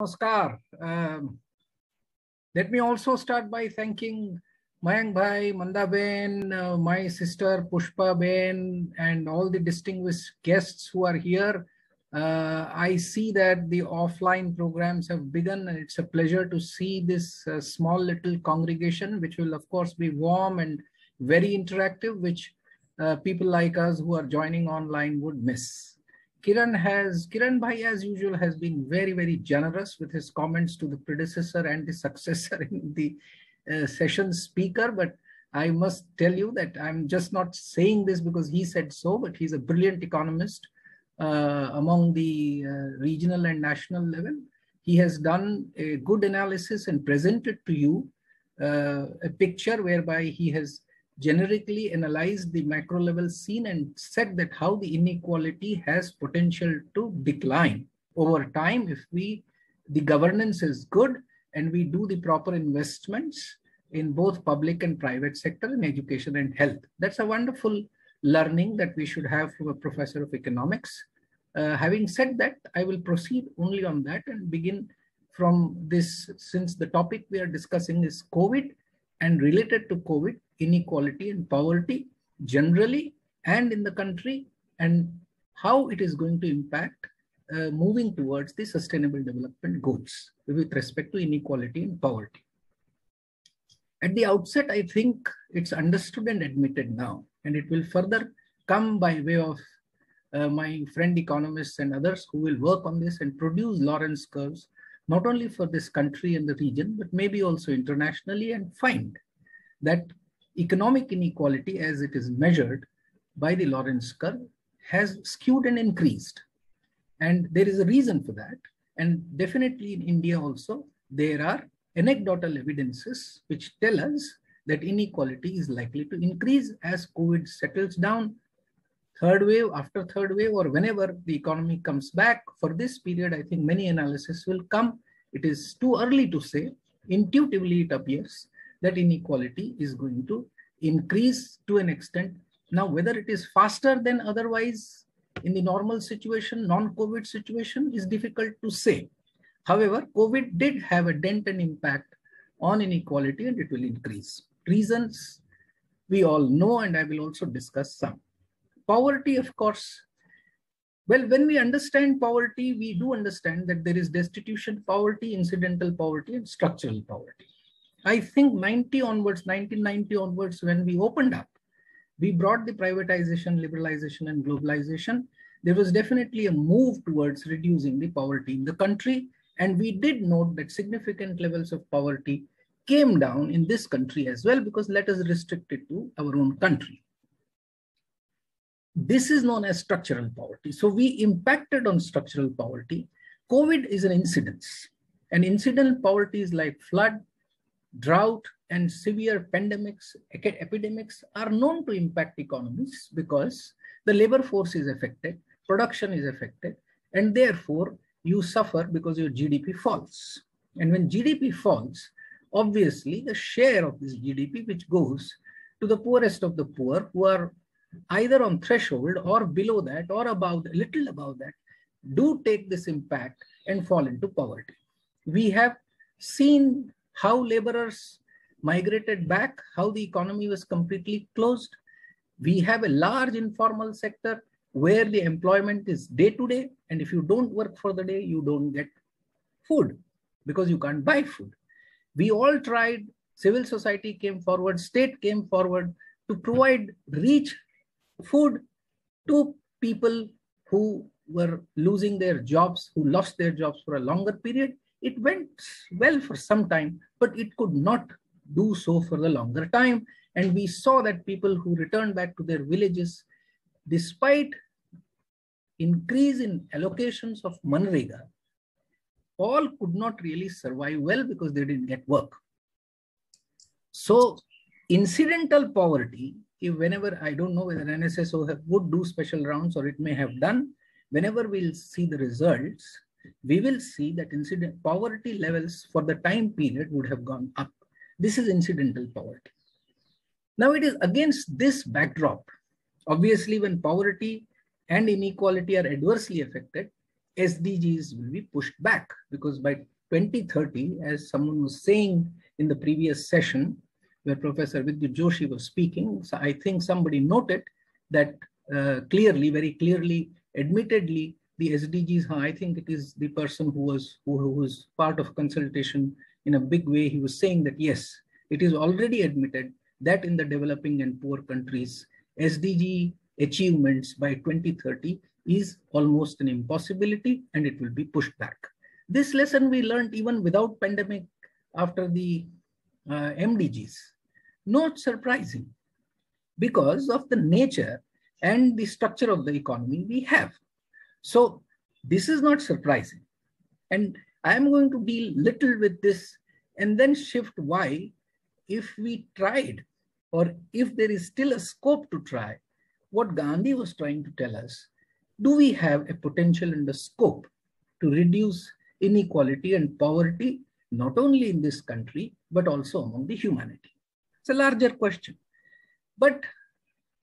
Namaskar. Um, let me also start by thanking Mayank Bhai, Manda Ben, uh, my sister Pushpa Ben, and all the distinguished guests who are here. Uh, I see that the offline programs have begun, and it's a pleasure to see this uh, small little congregation, which will, of course, be warm and very interactive, which uh, people like us who are joining online would miss. Kiran has, Kiran Bhai as usual has been very, very generous with his comments to the predecessor and the successor in the uh, session speaker. But I must tell you that I'm just not saying this because he said so, but he's a brilliant economist uh, among the uh, regional and national level. He has done a good analysis and presented to you uh, a picture whereby he has generically analyze the macro level scene and said that how the inequality has potential to decline. Over time if we the governance is good and we do the proper investments in both public and private sector in education and health that's a wonderful learning that we should have from a professor of economics. Uh, having said that i will proceed only on that and begin from this since the topic we are discussing is covid and related to covid inequality and poverty generally and in the country and how it is going to impact uh, moving towards the sustainable development goals with respect to inequality and poverty. At the outset, I think it's understood and admitted now, and it will further come by way of uh, my friend economists and others who will work on this and produce Lorenz curves, not only for this country and the region, but maybe also internationally and find that economic inequality as it is measured by the Lorenz curve has skewed and increased. And there is a reason for that. And definitely in India also, there are anecdotal evidences which tell us that inequality is likely to increase as COVID settles down, third wave, after third wave, or whenever the economy comes back. For this period, I think many analysis will come. It is too early to say. Intuitively, it appears that inequality is going to increase to an extent. Now, whether it is faster than otherwise in the normal situation, non-COVID situation is difficult to say. However, COVID did have a dent and impact on inequality and it will increase. Reasons we all know and I will also discuss some. Poverty, of course, well, when we understand poverty, we do understand that there is destitution poverty, incidental poverty, and structural poverty. I think 90 onwards, 1990 onwards, when we opened up, we brought the privatization, liberalization, and globalization. There was definitely a move towards reducing the poverty in the country. And we did note that significant levels of poverty came down in this country as well, because let us restrict it to our own country. This is known as structural poverty. So we impacted on structural poverty. COVID is an incidence. And incidental poverty is like flood, drought and severe pandemics, epidemics are known to impact economies because the labor force is affected, production is affected, and therefore you suffer because your GDP falls. And when GDP falls, obviously the share of this GDP which goes to the poorest of the poor who are either on threshold or below that or above, little above that, do take this impact and fall into poverty. We have seen how laborers migrated back, how the economy was completely closed. We have a large informal sector where the employment is day to day. And if you don't work for the day, you don't get food because you can't buy food. We all tried, civil society came forward, state came forward to provide reach food to people who were losing their jobs, who lost their jobs for a longer period. It went well for some time, but it could not do so for the longer time. And we saw that people who returned back to their villages, despite increase in allocations of Manrega, all could not really survive well because they didn't get work. So incidental poverty, if whenever, I don't know whether NSSO have, would do special rounds or it may have done, whenever we'll see the results, we will see that incident poverty levels for the time period would have gone up. This is incidental poverty. Now it is against this backdrop, obviously when poverty and inequality are adversely affected, SDGs will be pushed back because by 2030, as someone was saying in the previous session, where Professor Vidyut Joshi was speaking, so I think somebody noted that uh, clearly, very clearly, admittedly, the SDGs, I think it is the person who was, who, who was part of consultation in a big way, he was saying that yes, it is already admitted that in the developing and poor countries, SDG achievements by 2030 is almost an impossibility and it will be pushed back. This lesson we learned even without pandemic after the uh, MDGs. Not surprising because of the nature and the structure of the economy we have. So this is not surprising. And I am going to deal little with this and then shift why if we tried or if there is still a scope to try what Gandhi was trying to tell us, do we have a potential and a scope to reduce inequality and poverty, not only in this country, but also among the humanity? It's a larger question. But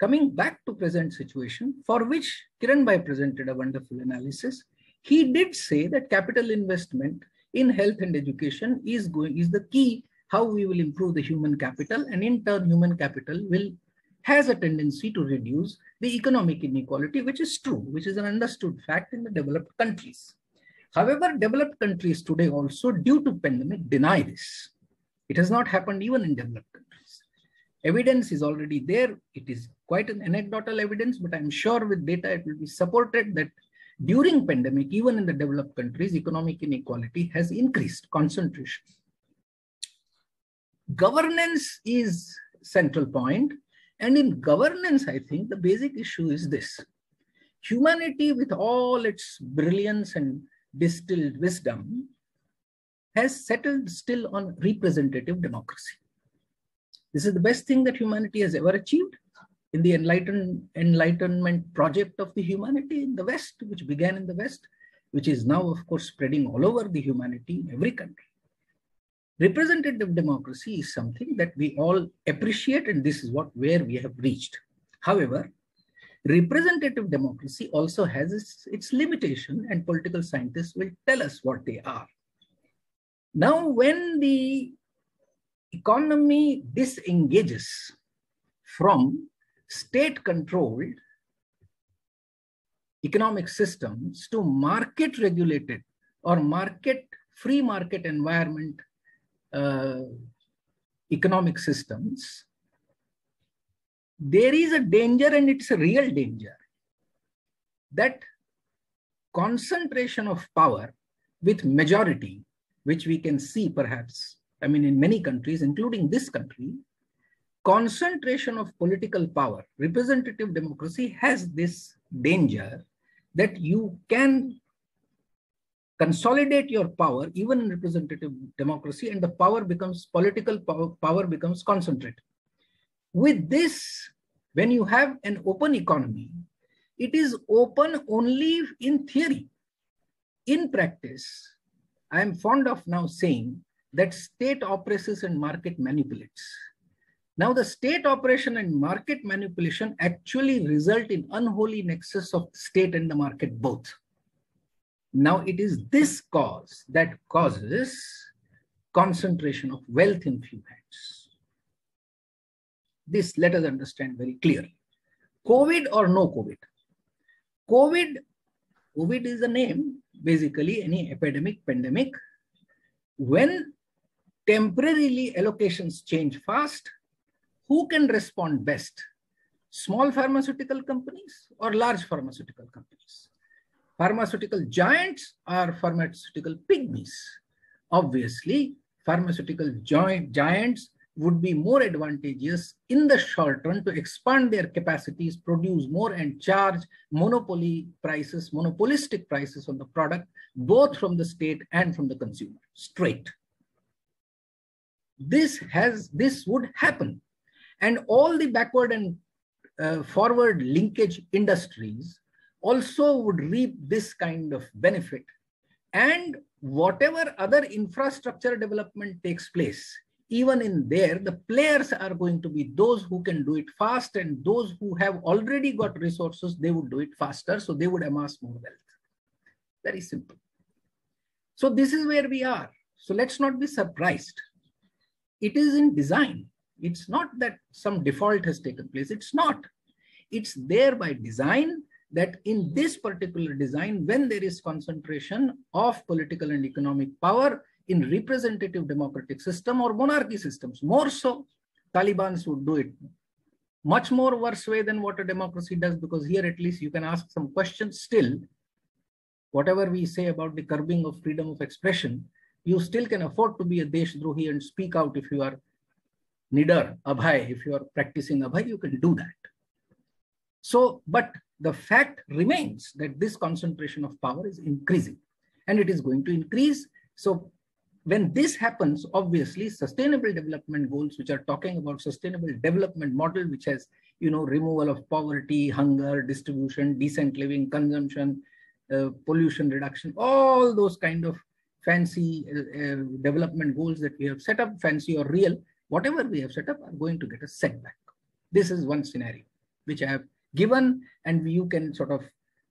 coming back to present situation, for which Kiran Bhai presented a wonderful analysis, he did say that capital investment in health and education is going is the key how we will improve the human capital and in turn human capital will has a tendency to reduce the economic inequality which is true which is an understood fact in the developed countries. However developed countries today also due to pandemic deny this. It has not happened even in developed countries evidence is already there it is quite an anecdotal evidence but i'm sure with data it will be supported that during pandemic, even in the developed countries, economic inequality has increased concentration. Governance is central point. And in governance, I think the basic issue is this. Humanity with all its brilliance and distilled wisdom has settled still on representative democracy. This is the best thing that humanity has ever achieved in the enlighten, enlightenment project of the humanity in the West, which began in the West, which is now, of course, spreading all over the humanity in every country. Representative democracy is something that we all appreciate, and this is what where we have reached. However, representative democracy also has its, its limitation, and political scientists will tell us what they are. Now, when the economy disengages from state controlled economic systems to market regulated or market free market environment uh, economic systems, there is a danger and it's a real danger that concentration of power with majority, which we can see perhaps, I mean, in many countries, including this country, concentration of political power, representative democracy has this danger that you can consolidate your power even in representative democracy and the power becomes political power, power becomes concentrated. With this, when you have an open economy, it is open only in theory. In practice, I am fond of now saying that state oppresses and market manipulates. Now the state operation and market manipulation actually result in unholy nexus of state and the market both. Now it is this cause that causes concentration of wealth in few hands. This let us understand very clearly. COVID or no COVID? COVID, COVID is a name, basically any epidemic, pandemic. When temporarily allocations change fast, who can respond best? Small pharmaceutical companies or large pharmaceutical companies? Pharmaceutical giants or pharmaceutical pygmies? Obviously, pharmaceutical giants would be more advantageous in the short run to expand their capacities, produce more and charge monopoly prices, monopolistic prices on the product, both from the state and from the consumer, straight. This has, this would happen and all the backward and uh, forward linkage industries also would reap this kind of benefit. And whatever other infrastructure development takes place, even in there, the players are going to be those who can do it fast and those who have already got resources, they would do it faster. So they would amass more wealth. Very simple. So this is where we are. So let's not be surprised. It is in design. It's not that some default has taken place. It's not. It's there by design that in this particular design, when there is concentration of political and economic power in representative democratic system or monarchy systems, more so, Taliban's would do it much more worse way than what a democracy does, because here at least you can ask some questions still. Whatever we say about the curbing of freedom of expression, you still can afford to be a Deshdrohi and speak out if you are Nidar, Abhay, if you are practicing Abhay, you can do that. So, but the fact remains that this concentration of power is increasing and it is going to increase. So when this happens, obviously sustainable development goals, which are talking about sustainable development model, which has, you know, removal of poverty, hunger, distribution, decent living, consumption, uh, pollution reduction, all those kind of fancy uh, uh, development goals that we have set up, fancy or real, whatever we have set up are going to get a setback. This is one scenario, which I have given and you can sort of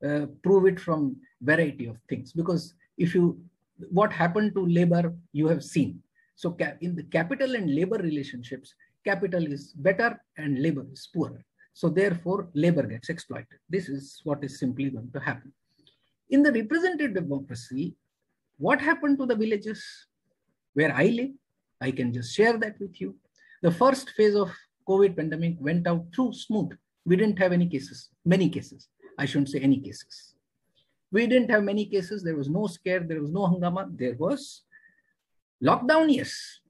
uh, prove it from variety of things. Because if you what happened to labor you have seen. So in the capital and labor relationships capital is better and labor is poorer. So therefore labor gets exploited. This is what is simply going to happen. In the representative democracy what happened to the villages where i live i can just share that with you the first phase of covid pandemic went out through smooth we didn't have any cases, many cases. I shouldn't say any cases. We didn't have many cases. There was no scare. There was no hangama. There was lockdown, yes.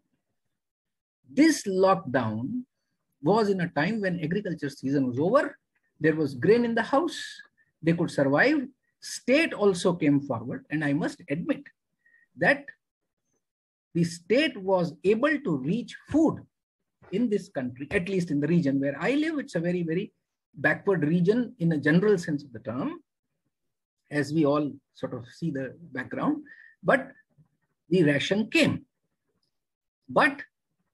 This lockdown was in a time when agriculture season was over. There was grain in the house. They could survive. State also came forward. And I must admit that the state was able to reach food in this country, at least in the region where I live. It's a very, very backward region in a general sense of the term, as we all sort of see the background, but the ration came. But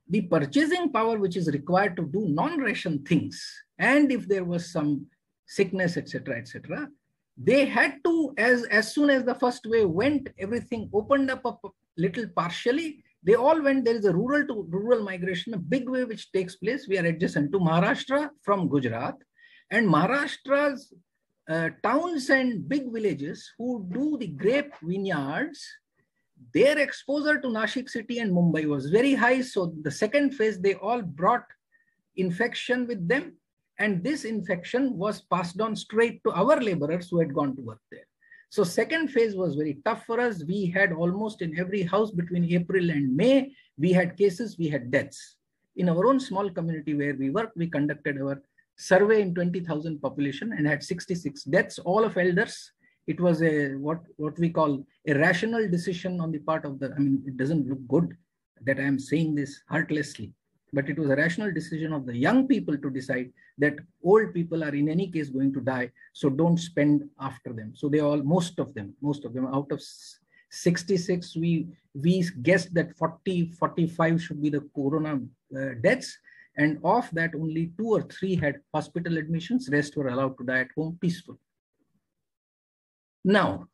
the purchasing power which is required to do non-ration things, and if there was some sickness, etc., etc., they had to, as, as soon as the first wave went, everything opened up a little partially. They all went, there is a rural to rural migration, a big wave which takes place. We are adjacent to Maharashtra from Gujarat. And Maharashtra's uh, towns and big villages who do the grape vineyards, their exposure to Nashik city and Mumbai was very high. So the second phase, they all brought infection with them. And this infection was passed on straight to our laborers who had gone to work there. So second phase was very tough for us. We had almost in every house between April and May, we had cases, we had deaths. In our own small community where we worked, we conducted our survey in 20,000 population and had 66 deaths, all of elders. It was a what, what we call a rational decision on the part of the, I mean, it doesn't look good that I am saying this heartlessly, but it was a rational decision of the young people to decide that old people are in any case going to die, so don't spend after them. So they all, most of them, most of them out of 66, we, we guessed that 40, 45 should be the corona uh, deaths and of that, only two or three had hospital admissions, rest were allowed to die at home peacefully. Now,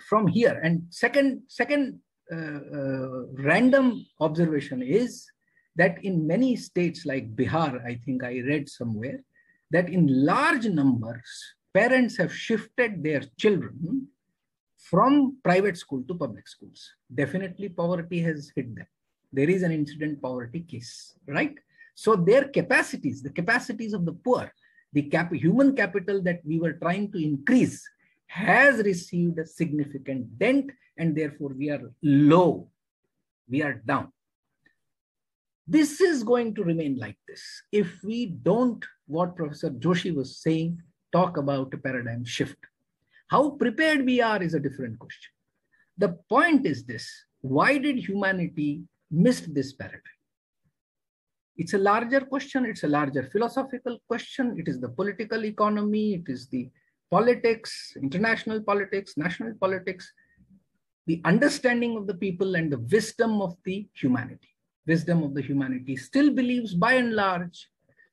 from here, and second, second Uh, uh, random observation is that in many states like Bihar, I think I read somewhere, that in large numbers, parents have shifted their children from private school to public schools. Definitely poverty has hit them there is an incident poverty case, right? So their capacities, the capacities of the poor, the cap human capital that we were trying to increase has received a significant dent and therefore we are low, we are down. This is going to remain like this. If we don't, what Professor Joshi was saying, talk about a paradigm shift. How prepared we are is a different question. The point is this, why did humanity missed this paradigm. It's a larger question. It's a larger philosophical question. It is the political economy. It is the politics, international politics, national politics, the understanding of the people and the wisdom of the humanity. Wisdom of the humanity still believes by and large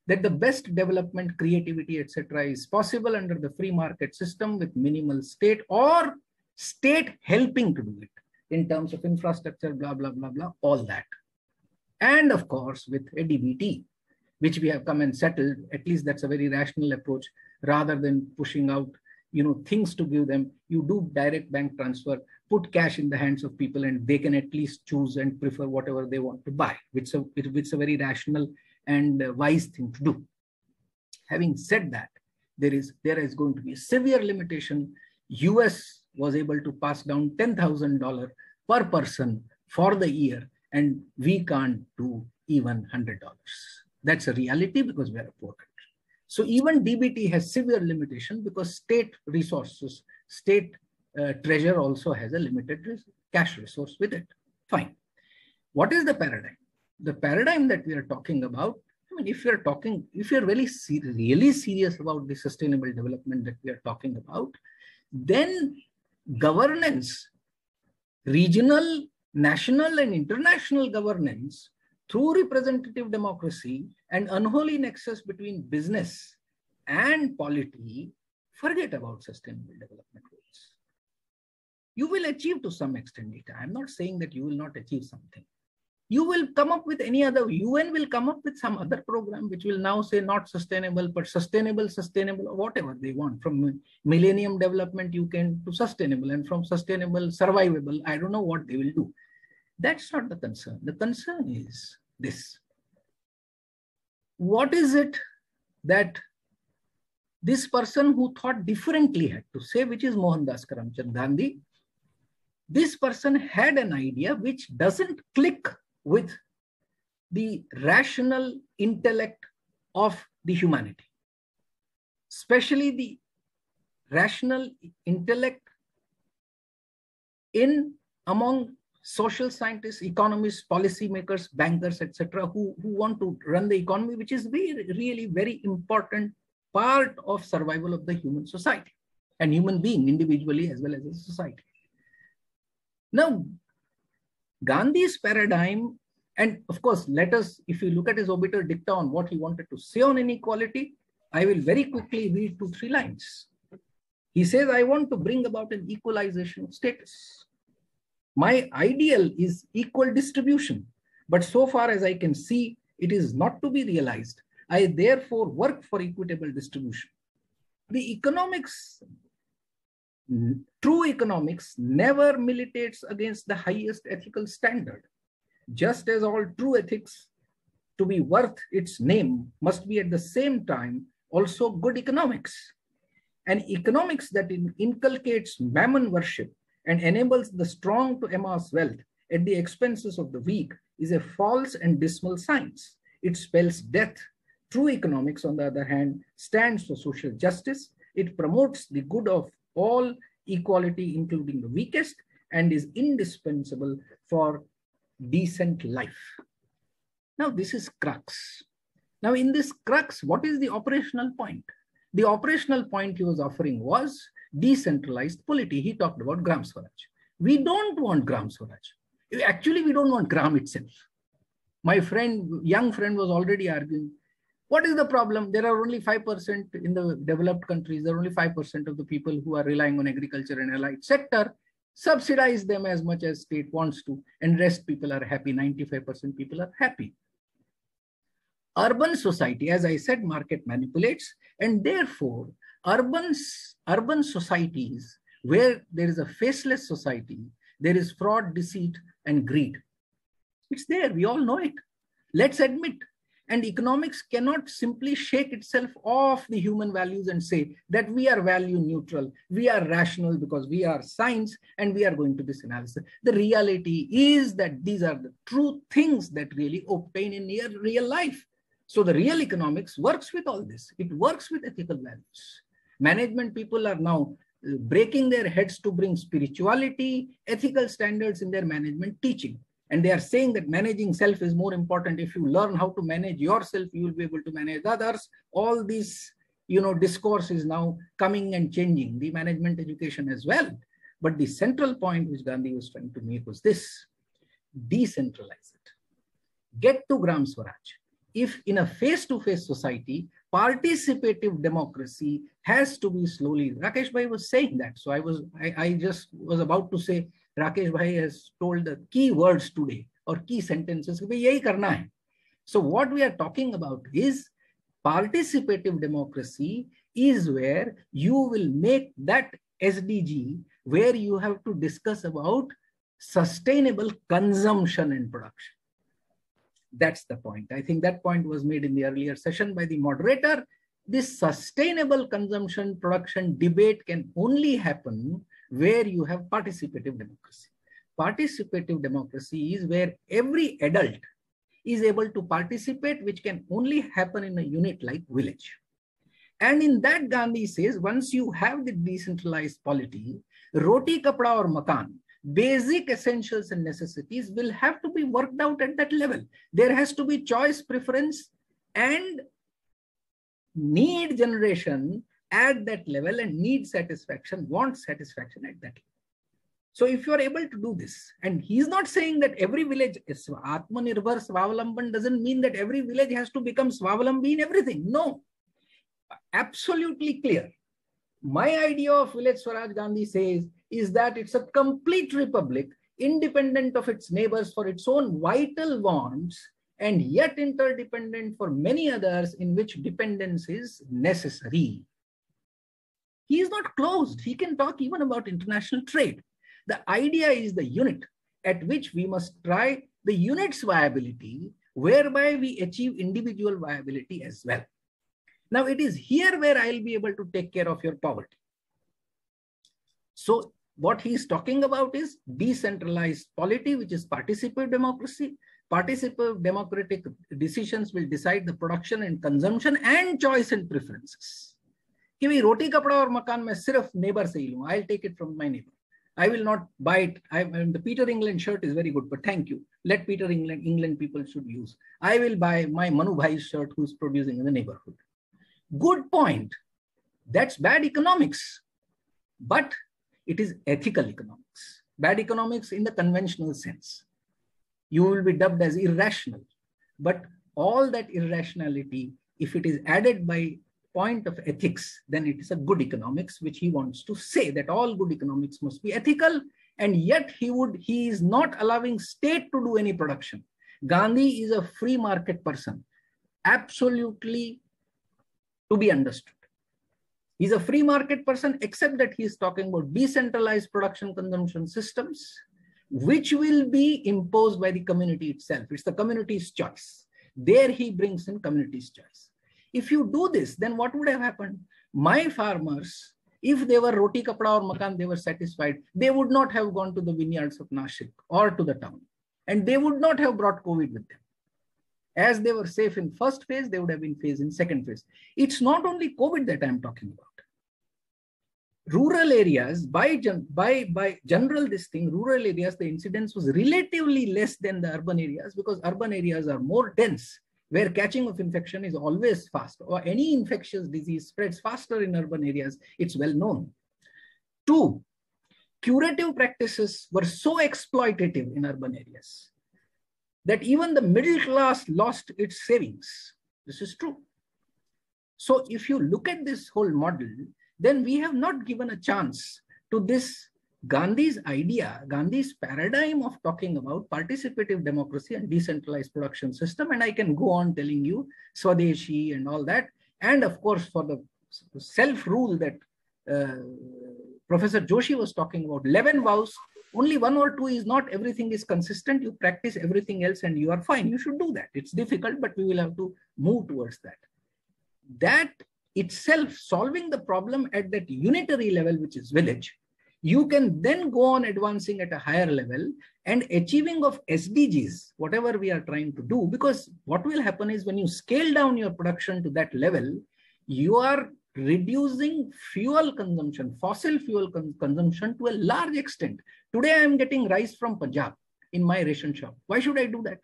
that the best development, creativity, etc., is possible under the free market system with minimal state or state helping to do it in terms of infrastructure, blah, blah, blah, blah, all that. And of course, with a DBT, which we have come and settled, at least that's a very rational approach rather than pushing out you know things to give them. You do direct bank transfer put cash in the hands of people and they can at least choose and prefer whatever they want to buy. Which is a, a very rational and uh, wise thing to do. Having said that there is there is going to be a severe limitation. Us was able to pass down $10000 per person for the year and we can't do even $100 that's a reality because we're a poor country so even DBT has severe limitation because state resources, state uh, treasure also has a limited cash resource with it. Fine. What is the paradigm? The paradigm that we are talking about, I mean, if you're talking, if you're really, really serious about the sustainable development that we are talking about, then governance, regional, national and international governance through representative democracy and unholy nexus between business and polity, forget about sustainable development goals. You will achieve to some extent it. I'm not saying that you will not achieve something. You will come up with any other, UN will come up with some other program which will now say not sustainable, but sustainable, sustainable, or whatever they want. From millennium development, you can to sustainable, and from sustainable, survivable. I don't know what they will do. That's not the concern. The concern is this. What is it that this person who thought differently had to say, which is Mohandas Karamchand Gandhi, this person had an idea which doesn't click with the rational intellect of the humanity, especially the rational intellect in among social scientists, economists, policymakers, bankers, etc., who, who want to run the economy, which is very, really very important part of survival of the human society and human being individually as well as a society. Now, Gandhi's paradigm, and of course, let us, if you look at his obiter dicta on what he wanted to say on inequality, I will very quickly read two, three lines. He says, I want to bring about an equalization of status. My ideal is equal distribution, but so far as I can see, it is not to be realized. I therefore work for equitable distribution. The economics, true economics, never militates against the highest ethical standard. Just as all true ethics to be worth its name must be at the same time also good economics. And economics that inculcates mammon worship and enables the strong to amass wealth at the expenses of the weak is a false and dismal science. It spells death. True economics, on the other hand, stands for social justice. It promotes the good of all equality, including the weakest, and is indispensable for decent life. Now, this is crux. Now, in this crux, what is the operational point? The operational point he was offering was decentralized polity. He talked about Gram Swaraj. We don't want Gram Swaraj. Actually, we don't want Gram itself. My friend, young friend was already arguing, what is the problem? There are only 5% in the developed countries. There are only 5% of the people who are relying on agriculture and allied sector. Subsidize them as much as state wants to, and rest people are happy. 95% people are happy. Urban society, as I said, market manipulates, and therefore urban, urban societies where there is a faceless society, there is fraud, deceit, and greed. It's there, we all know it. Let's admit. And economics cannot simply shake itself off the human values and say that we are value neutral, we are rational because we are science and we are going to this analysis. The reality is that these are the true things that really obtain in real life. So the real economics works with all this. It works with ethical values management people are now uh, breaking their heads to bring spirituality, ethical standards in their management teaching. And they are saying that managing self is more important. If you learn how to manage yourself, you will be able to manage others. All this, you know, discourse is now coming and changing, the management education as well. But the central point which Gandhi was trying to make was this, decentralize it. Get to Gram Swaraj. if in a face-to-face society, participative democracy has to be slowly. Rakesh Bhai was saying that. So I was, I, I just was about to say, Rakesh Bhai has told the key words today or key sentences. So what we are talking about is participative democracy is where you will make that SDG where you have to discuss about sustainable consumption and production. That's the point. I think that point was made in the earlier session by the moderator. This sustainable consumption production debate can only happen where you have participative democracy. Participative democracy is where every adult is able to participate, which can only happen in a unit like village. And in that, Gandhi says, once you have the decentralized polity, roti, kapda, or makan, basic essentials and necessities will have to be worked out at that level. There has to be choice, preference, and need generation at that level and need satisfaction, want satisfaction at that level. So if you are able to do this, and he's not saying that every village is Atmanirbhar Swavalamban doesn't mean that every village has to become Swavalambi in everything. No, absolutely clear. My idea of village Swaraj Gandhi says is that it's a complete republic, independent of its neighbors for its own vital wants, and yet interdependent for many others in which dependence is necessary. He is not closed. He can talk even about international trade. The idea is the unit at which we must try the unit's viability, whereby we achieve individual viability as well. Now it is here where I'll be able to take care of your poverty. So what he's talking about is decentralized polity, which is participative democracy. Participative democratic decisions will decide the production and consumption and choice and preferences. कि भाई रोटी कपड़ा और मकान मैं सिर्फ neighbour से ही लूँ I take it from my neighbour I will not buy it. I, the Peter England shirt is very good, but thank you. Let Peter England England people should use. I will buy my Manu Bhai's shirt who's producing in the neighborhood. Good point. That's bad economics, but it is ethical economics. Bad economics in the conventional sense. You will be dubbed as irrational, but all that irrationality, if it is added by point of ethics, then it is a good economics, which he wants to say that all good economics must be ethical. And yet he would, he is not allowing state to do any production. Gandhi is a free market person, absolutely to be understood. He's a free market person, except that he's talking about decentralized production consumption systems, which will be imposed by the community itself. It's the community's choice. There he brings in community's choice. If you do this, then what would have happened? My farmers, if they were roti kapda or makan, they were satisfied, they would not have gone to the vineyards of Nashik or to the town. And they would not have brought COVID with them. As they were safe in first phase, they would have been phase in second phase. It's not only COVID that I'm talking about. Rural areas, by, by, by general this thing, rural areas, the incidence was relatively less than the urban areas because urban areas are more dense where catching of infection is always fast or any infectious disease spreads faster in urban areas, it's well known. Two, curative practices were so exploitative in urban areas that even the middle class lost its savings. This is true. So if you look at this whole model, then we have not given a chance to this Gandhi's idea, Gandhi's paradigm of talking about participative democracy and decentralized production system. And I can go on telling you Swadeshi and all that. And of course, for the self-rule that uh, Professor Joshi was talking about, 11 vows, only one or two is not everything is consistent. You practice everything else and you are fine. You should do that. It's difficult, but we will have to move towards that. That itself, solving the problem at that unitary level, which is village, you can then go on advancing at a higher level and achieving of SDGs, whatever we are trying to do, because what will happen is when you scale down your production to that level, you are reducing fuel consumption, fossil fuel con consumption to a large extent. Today, I am getting rice from Punjab in my ration shop. Why should I do that?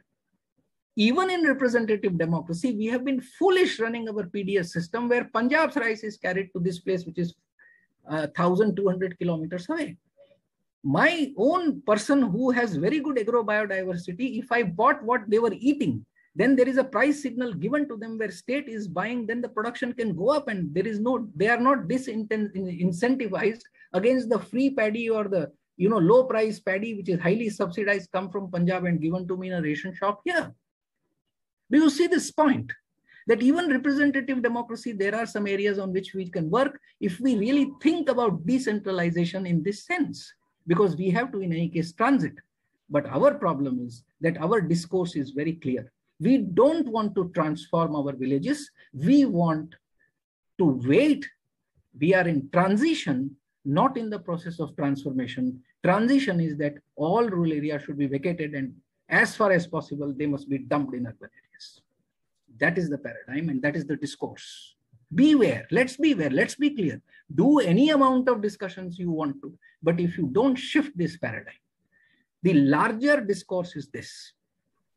Even in representative democracy, we have been foolish running our PDS system where Punjab's rice is carried to this place, which is uh, 1200 kilometers away. My own person who has very good agrobiodiversity, if I bought what they were eating, then there is a price signal given to them where state is buying then the production can go up and there is no they are not disincentivized against the free paddy or the you know low price paddy which is highly subsidized come from punjab and given to me in a ration shop here do you see this point that even representative democracy there are some areas on which we can work if we really think about decentralization in this sense because we have to in any case transit but our problem is that our discourse is very clear we don't want to transform our villages. We want to wait. We are in transition, not in the process of transformation. Transition is that all rural areas should be vacated and as far as possible, they must be dumped in urban areas. That is the paradigm and that is the discourse. Beware, let's beware, let's be clear. Do any amount of discussions you want to, but if you don't shift this paradigm, the larger discourse is this.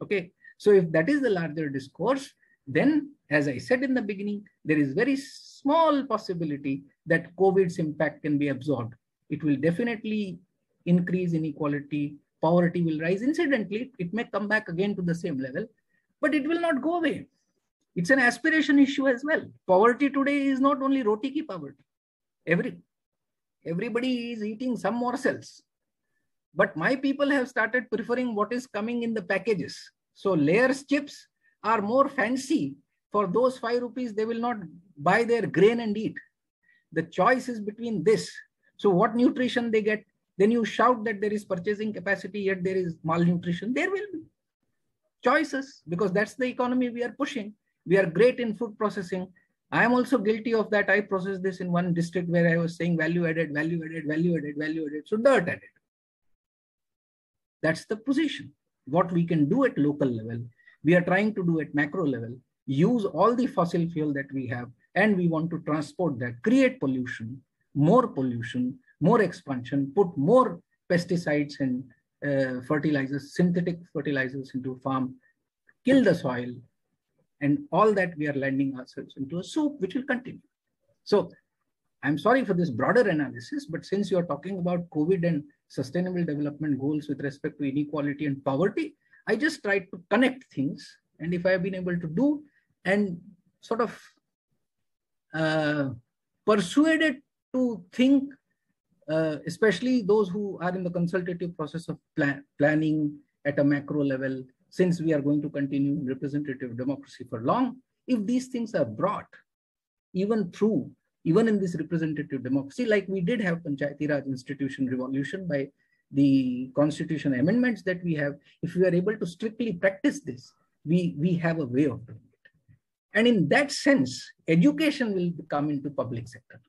Okay, so if that is the larger discourse, then as I said in the beginning, there is very small possibility that COVID's impact can be absorbed. It will definitely increase inequality, poverty will rise. Incidentally, it may come back again to the same level, but it will not go away. It's an aspiration issue as well. Poverty today is not only roti ki poverty. Every, everybody is eating some morsels. But my people have started preferring what is coming in the packages so Lay's chips are more fancy. For those five rupees, they will not buy their grain and eat. The choice is between this. So what nutrition they get, then you shout that there is purchasing capacity, yet there is malnutrition. There will be choices because that's the economy we are pushing. We are great in food processing. I am also guilty of that. I processed this in one district where I was saying value added, value added, value added, value added. So dirt added. That's the position what we can do at local level, we are trying to do at macro level, use all the fossil fuel that we have, and we want to transport that, create pollution, more pollution, more expansion, put more pesticides and uh, fertilizers, synthetic fertilizers into farm, kill the soil, and all that we are landing ourselves into a soup, which will continue. So I'm sorry for this broader analysis, but since you're talking about COVID and sustainable development goals with respect to inequality and poverty, I just tried to connect things. And if I have been able to do and sort of uh, persuaded to think, uh, especially those who are in the consultative process of plan planning at a macro level, since we are going to continue in representative democracy for long, if these things are brought, even through even in this representative democracy, like we did have Panchayati Raj institution revolution by the constitution amendments that we have, if we are able to strictly practice this, we, we have a way of doing it. And in that sense, education will come into public sector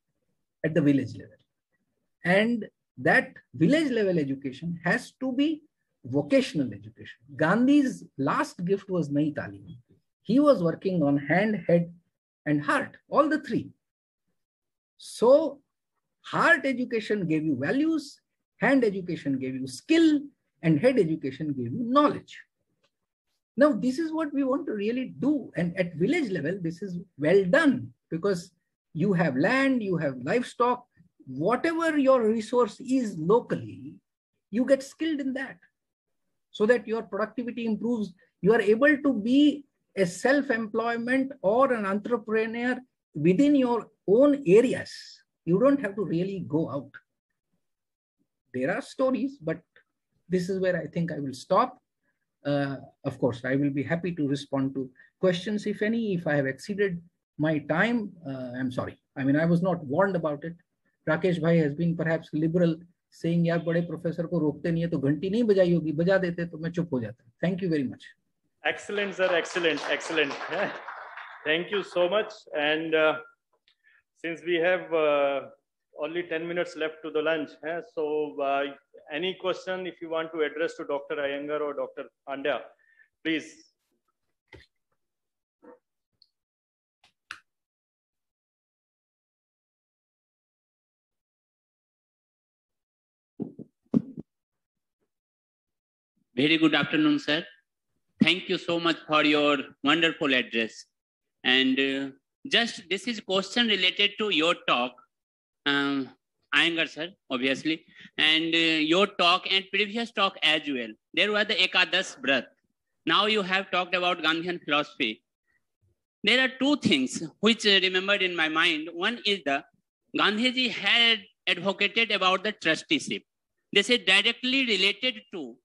at the village level. And that village level education has to be vocational education. Gandhi's last gift was Nai Talim. He was working on hand, head, and heart, all the three. So heart education gave you values, hand education gave you skill, and head education gave you knowledge. Now, this is what we want to really do. And at village level, this is well done because you have land, you have livestock, whatever your resource is locally, you get skilled in that so that your productivity improves. You are able to be a self-employment or an entrepreneur within your own areas. You don't have to really go out. There are stories, but this is where I think I will stop. Uh, of course, I will be happy to respond to questions, if any. If I have exceeded my time, uh, I'm sorry. I mean, I was not warned about it. Rakesh Bhai has been perhaps liberal, saying यार, बड़े professor को रोकते नहीं है तो घंटी नहीं बजाई होगी, बजा देते तो मैं चुप हो जाता. Thank you very much excellent sir excellent excellent thank you so much and since we have only ten minutes left to the lunch है so any question if you want to address to doctor Iyengar और doctor Pandya please Very good afternoon, sir. Thank you so much for your wonderful address. And uh, just this is a question related to your talk, um, Iyengar sir, obviously, and uh, your talk and previous talk as well. There was the Ekadas Brat. now you have talked about Gandhian philosophy. There are two things which remembered in my mind. One is the Gandhiji had advocated about the trusteeship. This is directly related to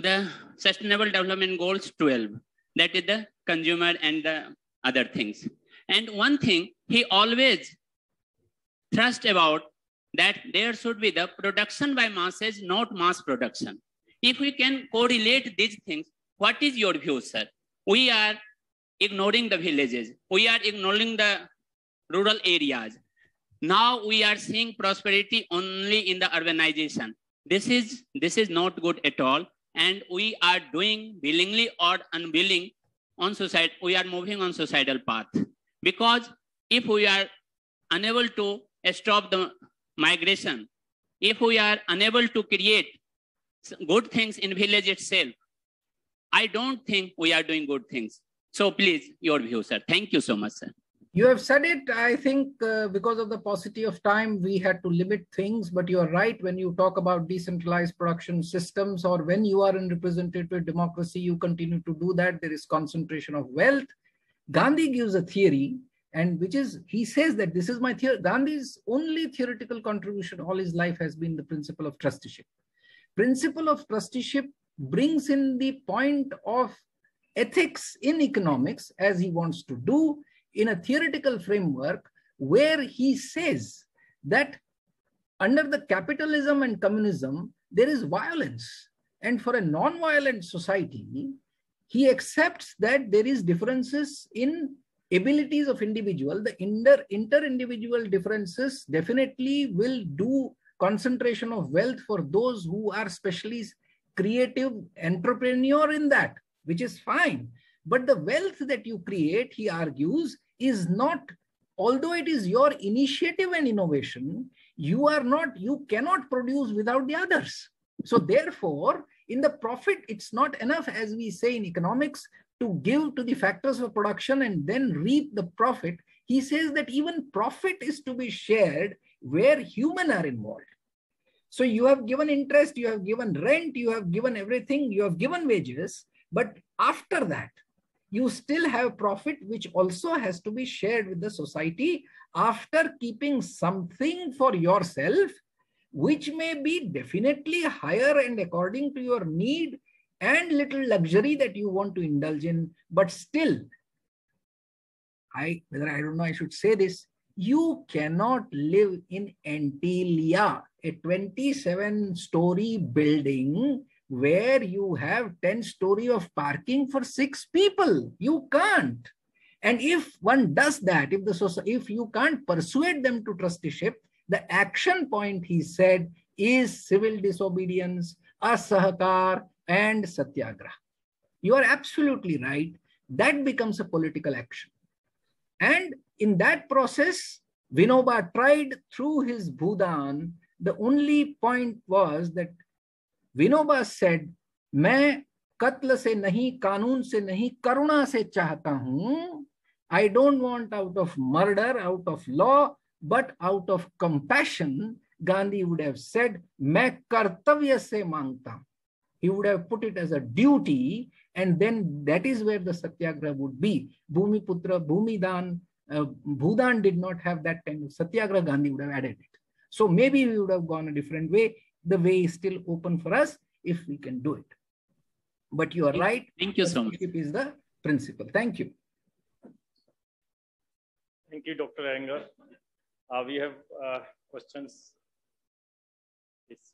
the Sustainable Development Goals 12, that is the consumer and the other things. And one thing he always thrust about that there should be the production by masses, not mass production. If we can correlate these things, what is your view, sir? We are ignoring the villages. We are ignoring the rural areas. Now we are seeing prosperity only in the urbanization. This is, this is not good at all. And we are doing willingly or unwilling on society. We are moving on societal path. Because if we are unable to stop the migration, if we are unable to create good things in village itself, I don't think we are doing good things. So please, your view, sir. Thank you so much, sir. You have said it. I think uh, because of the paucity of time, we had to limit things. But you are right when you talk about decentralized production systems, or when you are in representative democracy, you continue to do that. There is concentration of wealth. Gandhi gives a theory, and which is he says that this is my theory. Gandhi's only theoretical contribution all his life has been the principle of trusteeship. Principle of trusteeship brings in the point of ethics in economics as he wants to do in a theoretical framework where he says that under the capitalism and communism, there is violence. And for a non-violent society, he accepts that there is differences in abilities of individual. The inter, inter-individual differences definitely will do concentration of wealth for those who are specially creative entrepreneur in that, which is fine. But the wealth that you create, he argues, is not, although it is your initiative and innovation, you are not, you cannot produce without the others. So therefore, in the profit, it's not enough, as we say in economics, to give to the factors of production and then reap the profit. He says that even profit is to be shared where human are involved. So you have given interest, you have given rent, you have given everything, you have given wages, but after that, you still have profit, which also has to be shared with the society after keeping something for yourself, which may be definitely higher and according to your need and little luxury that you want to indulge in, but still, I whether I don't know I should say this, you cannot live in Antilia, a 27 story building where you have 10 story of parking for six people. You can't. And if one does that, if the if you can't persuade them to trusteeship, the action point he said is civil disobedience, asahakar, and satyagraha. You are absolutely right. That becomes a political action. And in that process, Vinoba tried through his Bhudan. The only point was that Vinoba said मैं कत्ल से नहीं कानून से नहीं करुणा से चाहता हूं I don't want out of murder out of law but out of compassion Gandhi would have said मैं कर्तव्य से मांगता हूं he would have put it as a duty and then that is where the satyagraha would be bhumi putra bhumi dan uh, bhudan did not have that kind of satyagraha gandhi would have added it so maybe we would have gone a different way the way is still open for us if we can do it. But you are right. Thank you so much. Is the principle. Thank you. Thank you, Dr. Iyengar. Uh, we have uh, questions. Please.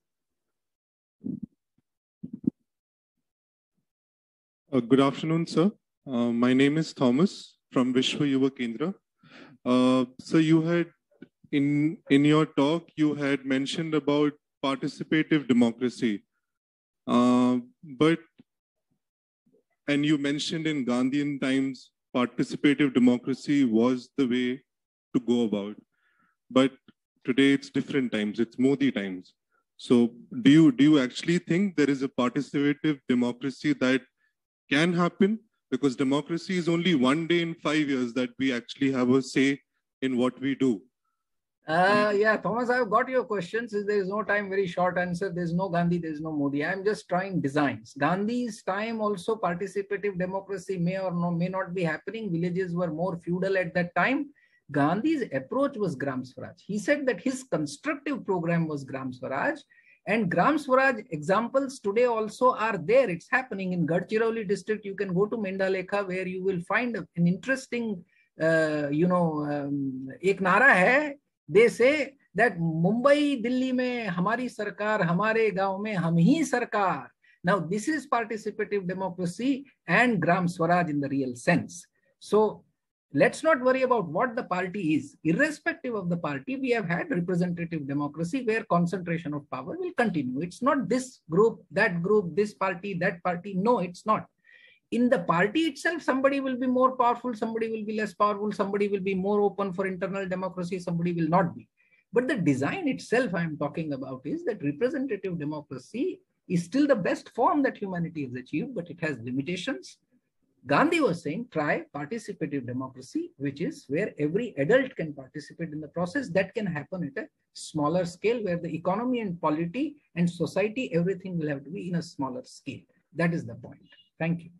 Uh, good afternoon, sir. Uh, my name is Thomas from Vishwa Yuva Kendra. Uh, so you had in in your talk you had mentioned about participative democracy. Uh, but, and you mentioned in Gandhian times, participative democracy was the way to go about. But today it's different times, it's Modi times. So do you, do you actually think there is a participative democracy that can happen? Because democracy is only one day in five years that we actually have a say in what we do. Uh, yeah, Thomas, I've got your questions. There is no time, very short answer. There's no Gandhi, there's no Modi. I'm just trying designs. Gandhi's time also participative democracy may or no, may not be happening. Villages were more feudal at that time. Gandhi's approach was Gram Swaraj. He said that his constructive program was Gram Swaraj. And Gram Swaraj examples today also are there. It's happening in Gadchiroli district. You can go to Mendalekha where you will find an interesting, uh, you know, um, Ek Nara hai, they say that Mumbai Delhi में हमारी सरकार हमारे गांव में हम ही सरकार now this is participative democracy and gram swaraj in the real sense so let's not worry about what the party is. Irrespective of the party, we have had representative democracy where concentration of power will continue. It's not this group, that group, this party, that party. No, it's not. In the party itself, somebody will be more powerful, somebody will be less powerful, somebody will be more open for internal democracy, somebody will not be. But the design itself I'm talking about is that representative democracy is still the best form that humanity has achieved, but it has limitations Gandhi was saying try participative democracy, which is where every adult can participate in the process. That can happen at a smaller scale where the economy and polity and society, everything will have to be in a smaller scale. That is the point. Thank you.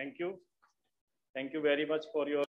Thank you. Thank you very much for your